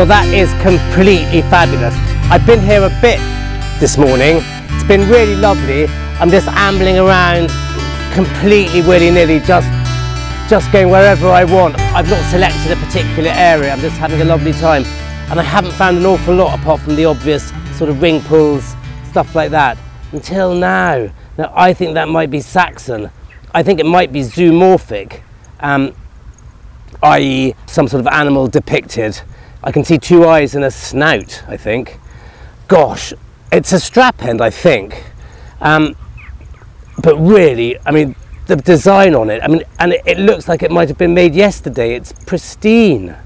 Well, that is completely fabulous. I've been here a bit this morning. It's been really lovely. I'm just ambling around completely willy-nilly, just, just going wherever I want. I've not selected a particular area. I'm just having a lovely time. And I haven't found an awful lot apart from the obvious sort of ring pools, stuff like that, until now. Now, I think that might be Saxon. I think it might be zoomorphic, um, i.e. some sort of animal depicted. I can see two eyes and a snout, I think. Gosh, it's a strap end, I think. Um, but really, I mean, the design on it, I mean, and it, looks like it might have been made yesterday. It's pristine.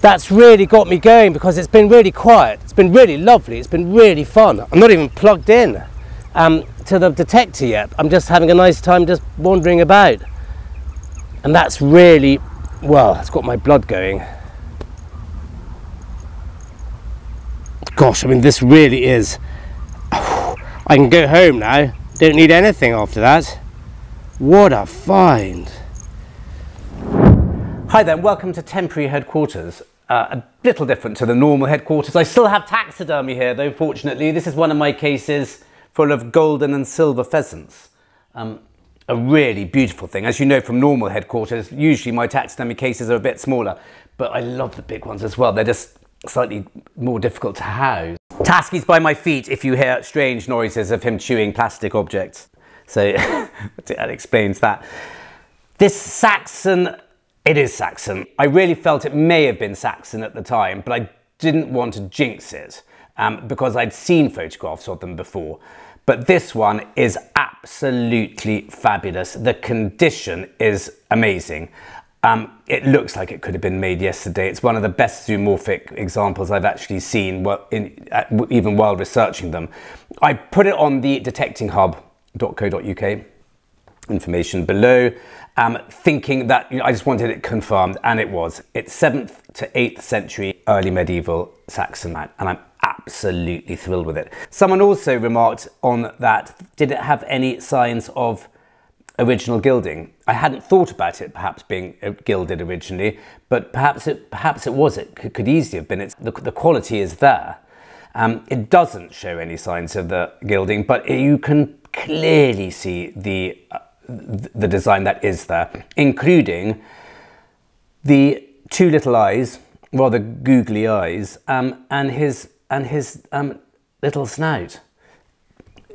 That's really got me going because it's been really quiet. It's been really lovely. It's been really fun. I'm not even plugged in um, to the detector yet. I'm just having a nice time just wandering about. And that's really, well, it's got my blood going. Gosh, I mean, this really is. I can go home now. Don't need anything after that. What a find. Hi there, welcome to temporary headquarters. Uh, a little different to the normal headquarters. I still have taxidermy here, though, fortunately. This is one of my cases full of golden and silver pheasants. Um, a really beautiful thing. As you know from normal headquarters, usually my taxidermy cases are a bit smaller, but I love the big ones as well. They're just slightly more difficult to house. Tasky's by my feet if you hear strange noises of him chewing plastic objects. So that explains that. This Saxon, it is Saxon. I really felt it may have been Saxon at the time, but I didn't want to jinx it um, because I'd seen photographs of them before. But this one is absolutely fabulous. The condition is amazing. Um, it looks like it could have been made yesterday. It's one of the best zoomorphic examples I've actually seen, in, uh, even while researching them. I put it on the detectinghub.co.uk information below, um, thinking that you know, I just wanted it confirmed, and it was. It's 7th to 8th century early medieval Saxon, man, and I'm absolutely thrilled with it. Someone also remarked on that, did it have any signs of original gilding. I hadn't thought about it perhaps being uh, gilded originally, but perhaps it, perhaps it was. It could, easily have been. It's, the, the quality is there. Um, it doesn't show any signs of the gilding, but you can clearly see the, uh, the design that is there, including the two little eyes, rather googly eyes, um, and his, and his um, little snout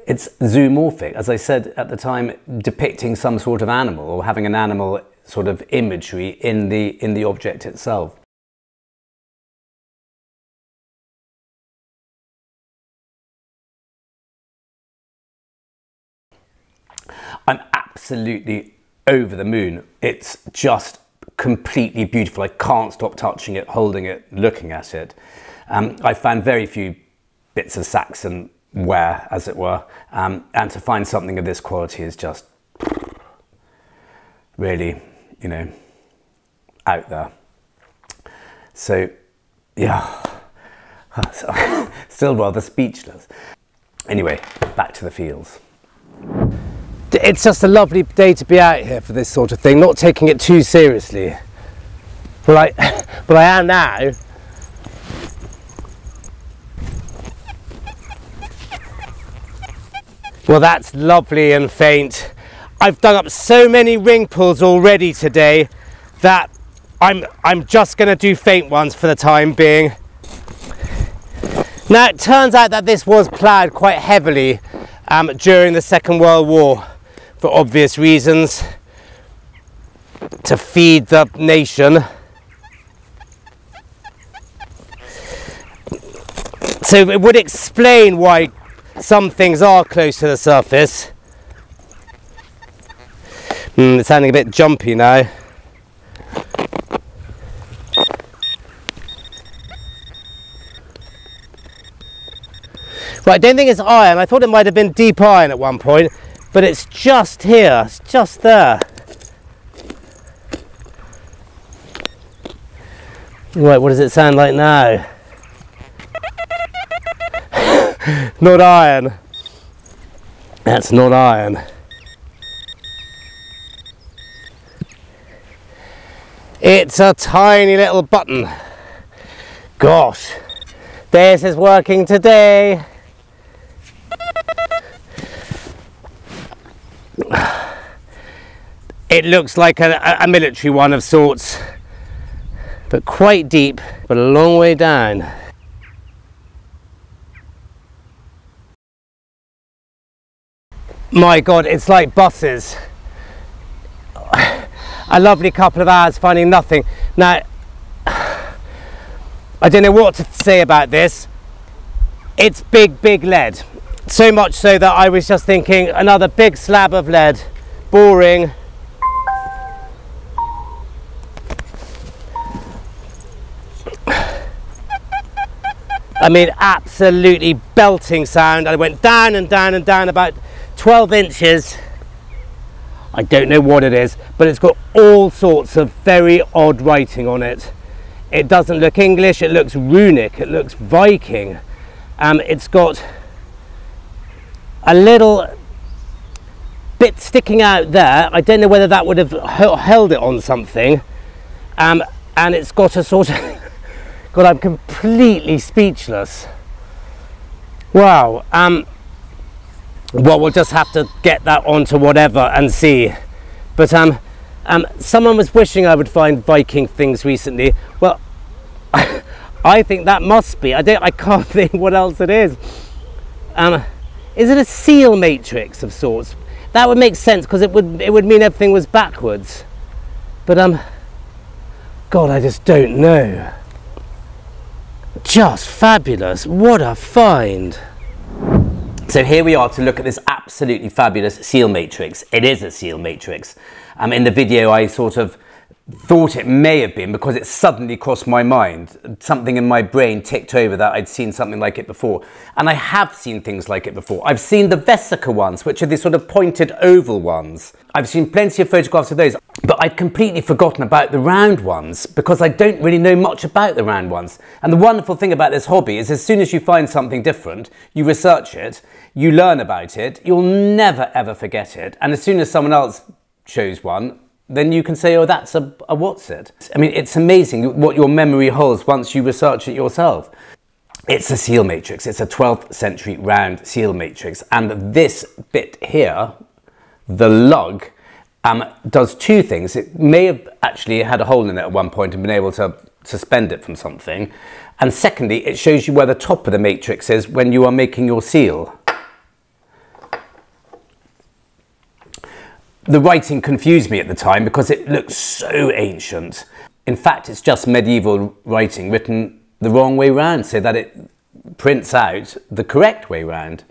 it's zoomorphic, as I said at the time, depicting some sort of animal or having an animal sort of imagery in the, in the object itself. I'm absolutely over the moon. It's just completely beautiful. I can't stop touching it, holding it, looking at it. Um, I found very few bits of Saxon ware, as it were. Um, and to find something of this quality is just really, you know, out there. So, yeah, still rather speechless. Anyway, back to the fields. It's just a lovely day to be out here for this sort of thing, not taking it too seriously. But I, but I am now. Well, that's lovely and faint. I've dug up so many ring pulls already today that I'm, I'm just going to do faint ones for the time being. Now, it turns out that this was ploughed quite heavily um, during the Second World War for obvious reasons to feed the nation. So it would explain why some things are close to the surface. Mm, it's sounding a bit jumpy now. Right, I don't think it's iron. I thought it might have been deep iron at one point, but it's just here. It's just there. Right, what does it sound like now? not iron. That's not iron. It's a tiny little button. gosh, this is working today. It looks like a, a military one of sorts, but quite deep, but a long way down. My God, it's like buses. A lovely couple of hours finding nothing. Now, I don't know what to say about this. It's big, big lead. So much so that I was just thinking another big slab of lead. Boring. I mean, absolutely belting sound. I went down and down and down about 12 inches. I don't know what it is, but it's got all sorts of very odd writing on it. It doesn't look English, it looks runic, it looks Viking. Um, it's got a little bit sticking out there. I don't know whether that would have held it on something. Um, and it's got a sort of, God, I'm completely speechless. Wow. Um, well, we'll just have to get that onto whatever and see. But um, um, someone was wishing I would find Viking things recently. Well, I think that must be. I don't. I can't think what else it is. Um, is it a seal matrix of sorts? That would make sense because it would it would mean everything was backwards. But um, God, I just don't know. Just fabulous! What a find! So here we are to look at this absolutely fabulous seal matrix. It is a seal matrix. Um, in the video I sort of thought it may have been because it suddenly crossed my mind. Something in my brain ticked over that I'd seen something like it before. And I have seen things like it before. I've seen the vesica ones, which are these sort of pointed oval ones. I've seen plenty of photographs of those, but I'd completely forgotten about the round ones because I don't really know much about the round ones. And the wonderful thing about this hobby is as soon as you find something different, you research it, you learn about it, you'll never ever forget it. And as soon as someone else shows one, then you can say, oh, that's a, a what's it. I mean, it's amazing what your memory holds once you research it yourself. It's a seal matrix. It's a 12th century round seal matrix. And this bit here, the lug, um, does two things. It may have actually had a hole in it at one point and been able to suspend it from something. And secondly, it shows you where the top of the matrix is when you are making your seal. The writing confused me at the time because it looks so ancient. In fact, it's just medieval writing written the wrong way round so that it prints out the correct way round.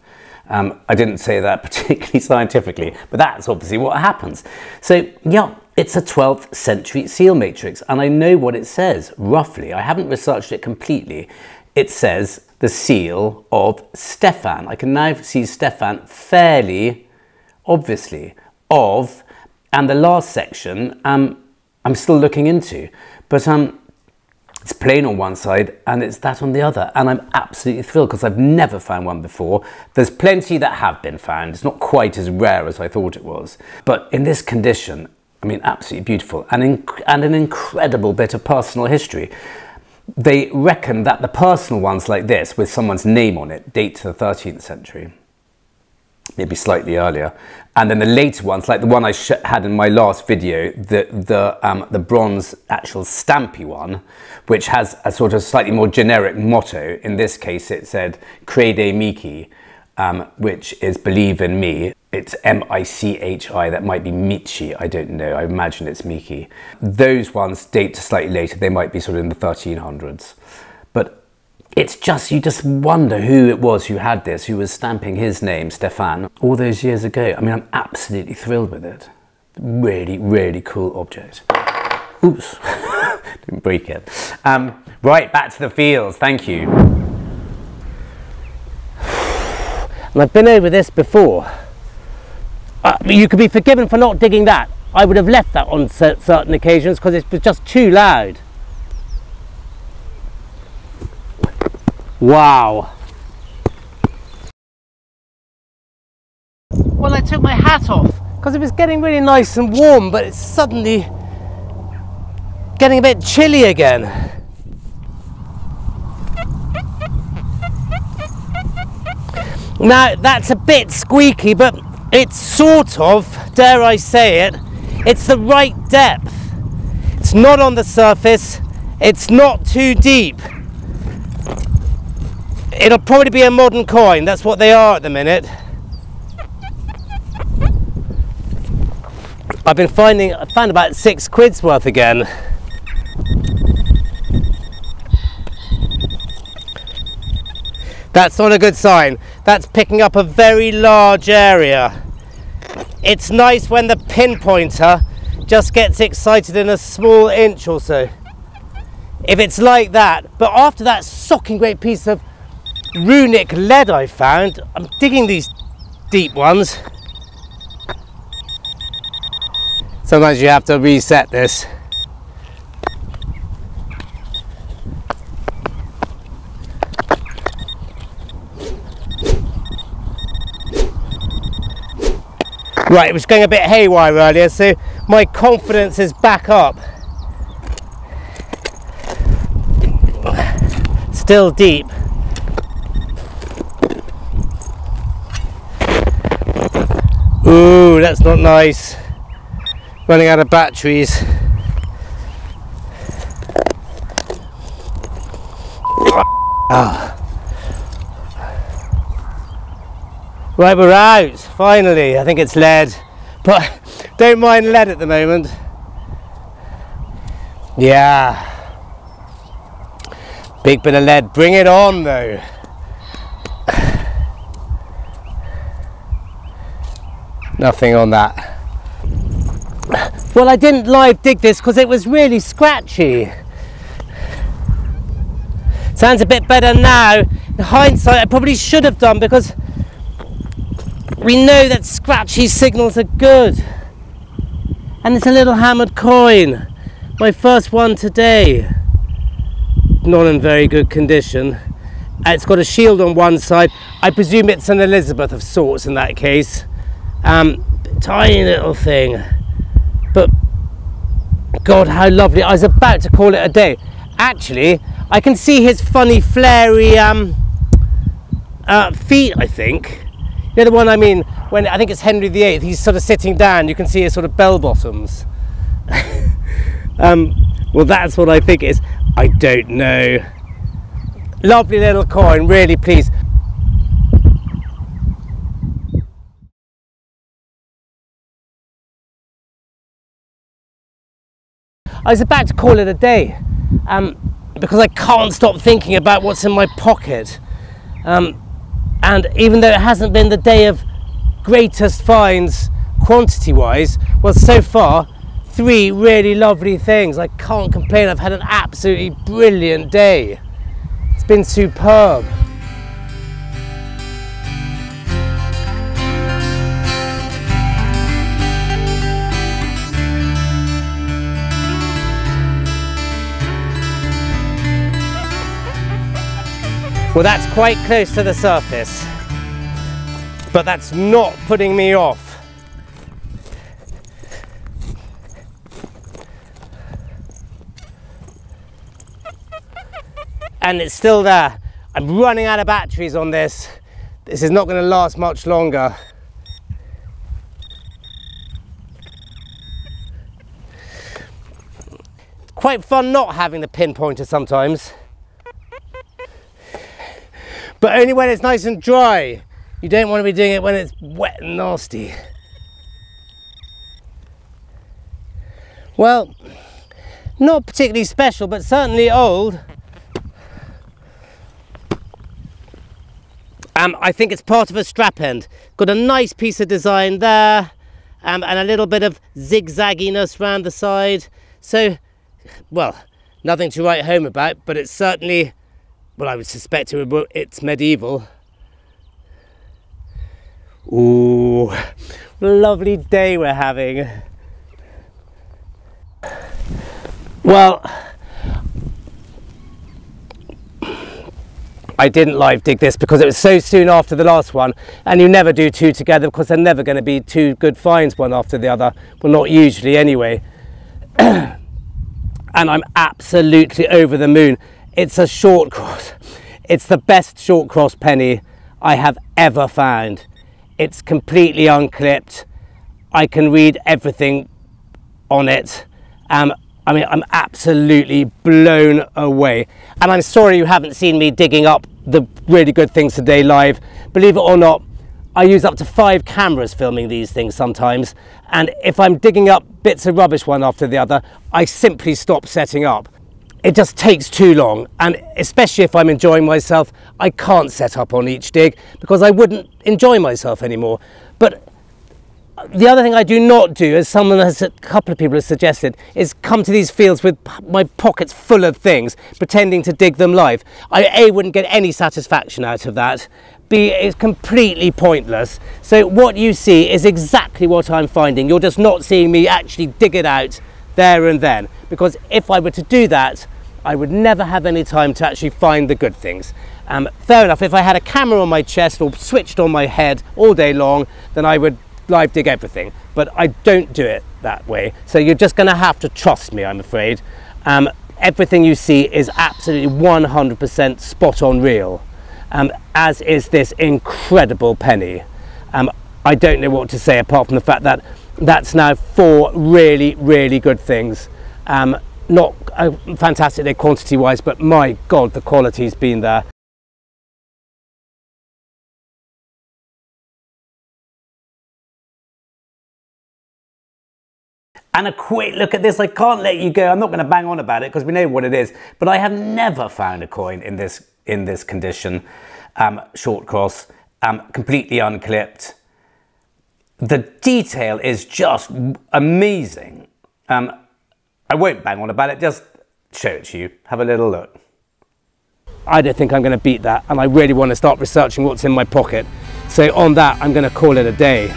Um, I didn't say that particularly scientifically, but that's obviously what happens. So, yeah, it's a 12th century seal matrix, and I know what it says roughly. I haven't researched it completely. It says the seal of Stefan. I can now see Stefan fairly obviously of, and the last section um, I'm still looking into, but um, it's plain on one side and it's that on the other. And I'm absolutely thrilled because I've never found one before. There's plenty that have been found. It's not quite as rare as I thought it was. But in this condition, I mean, absolutely beautiful and, and an incredible bit of personal history. They reckon that the personal ones like this, with someone's name on it, date to the 13th century maybe slightly earlier. And then the later ones, like the one I had in my last video, the, the, um, the bronze actual stampy one, which has a sort of slightly more generic motto. In this case, it said Crede Mihi, um, which is believe in me. It's M-I-C-H-I, that might be Michi, I don't know, I imagine it's Miki. Those ones date to slightly later, they might be sort of in the 1300s. It's just, you just wonder who it was who had this, who was stamping his name, Stefan, all those years ago. I mean, I'm absolutely thrilled with it. Really, really cool object. Oops, didn't break it. Um, right, back to the fields, thank you. And I've been over this before. Uh, you could be forgiven for not digging that. I would have left that on certain occasions because it was just too loud. Wow. Well, I took my hat off because it was getting really nice and warm, but it's suddenly getting a bit chilly again. Now, that's a bit squeaky, but it's sort of, dare I say it, it's the right depth. It's not on the surface, it's not too deep. It'll probably be a modern coin, that's what they are at the minute. I've been finding, I found about six quid's worth again. That's not a good sign. That's picking up a very large area. It's nice when the pinpointer just gets excited in a small inch or so. If it's like that, but after that socking great piece of runic lead I found, I'm digging these deep ones. Sometimes you have to reset this. Right, it was going a bit haywire earlier, so my confidence is back up. Still deep. Ooh, that's not nice. Running out of batteries. Ah. Right, we're out, finally. I think it's lead, but don't mind lead at the moment. Yeah. Big bit of lead, bring it on though. Nothing on that. Well, I didn't live dig this because it was really scratchy. Sounds a bit better now. In hindsight, I probably should have done because we know that scratchy signals are good. And it's a little hammered coin. My first one today. Not in very good condition. It's got a shield on one side. I presume it's an Elizabeth of sorts in that case. Um, tiny little thing. But God, how lovely. I was about to call it a day. Actually, I can see his funny, flary um, uh, feet, I think. You know the one I mean, when I think it's Henry VIII, he's sort of sitting down, you can see his sort of bell bottoms. um, well, that's what I think is. I don't know. Lovely little coin, really pleased. I was about to call it a day um, because I can't stop thinking about what's in my pocket. Um, and even though it hasn't been the day of greatest finds quantity wise, well, so far, three really lovely things. I can't complain. I've had an absolutely brilliant day. It's been superb. Well, that's quite close to the surface, but that's not putting me off. And it's still there. I'm running out of batteries on this. This is not going to last much longer. Quite fun not having the pinpointer sometimes but only when it's nice and dry. You don't want to be doing it when it's wet and nasty. Well, not particularly special, but certainly old. Um, I think it's part of a strap end. Got a nice piece of design there um, and a little bit of zigzagginess around the side. So, well, nothing to write home about, but it's certainly well, I would suspect it's medieval. Ooh, lovely day we're having. Well, I didn't live dig this because it was so soon after the last one and you never do two together because they're never going to be two good finds one after the other well not usually anyway and I'm absolutely over the moon it's a short cross. It's the best short cross penny I have ever found. It's completely unclipped. I can read everything on it. Um, I mean, I'm absolutely blown away. And I'm sorry you haven't seen me digging up the really good things today live. Believe it or not, I use up to five cameras filming these things sometimes. And if I'm digging up bits of rubbish one after the other, I simply stop setting up. It just takes too long. And especially if I'm enjoying myself, I can't set up on each dig because I wouldn't enjoy myself anymore. But the other thing I do not do, as someone has, a couple of people have suggested, is come to these fields with my pockets full of things, pretending to dig them live. I A, wouldn't get any satisfaction out of that. B, it's completely pointless. So what you see is exactly what I'm finding. You're just not seeing me actually dig it out there and then. Because if I were to do that, I would never have any time to actually find the good things. Um, fair enough, if I had a camera on my chest or switched on my head all day long, then I would live dig everything, but I don't do it that way. So you're just going to have to trust me, I'm afraid. Um, everything you see is absolutely 100% spot on real, um, as is this incredible penny. Um, I don't know what to say apart from the fact that that's now four really, really good things. Um, not uh, fantastic quantity wise, but my God, the quality's been there. And a quick look at this, I can't let you go. I'm not going to bang on about it because we know what it is. But I have never found a coin in this in this condition, um, short cross, um, completely unclipped. The detail is just amazing. Um, I won't bang on about it, just show it to you. Have a little look. I don't think I'm going to beat that, and I really want to start researching what's in my pocket. So on that, I'm going to call it a day.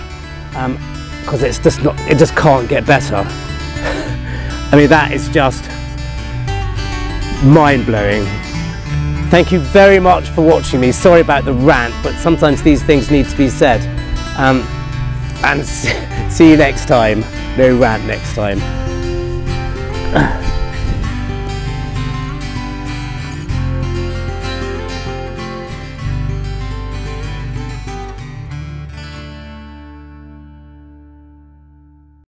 Um, because it's just not, it just can't get better. I mean, that is just mind blowing. Thank you very much for watching me. Sorry about the rant, but sometimes these things need to be said. Um, and see you next time. No rant next time.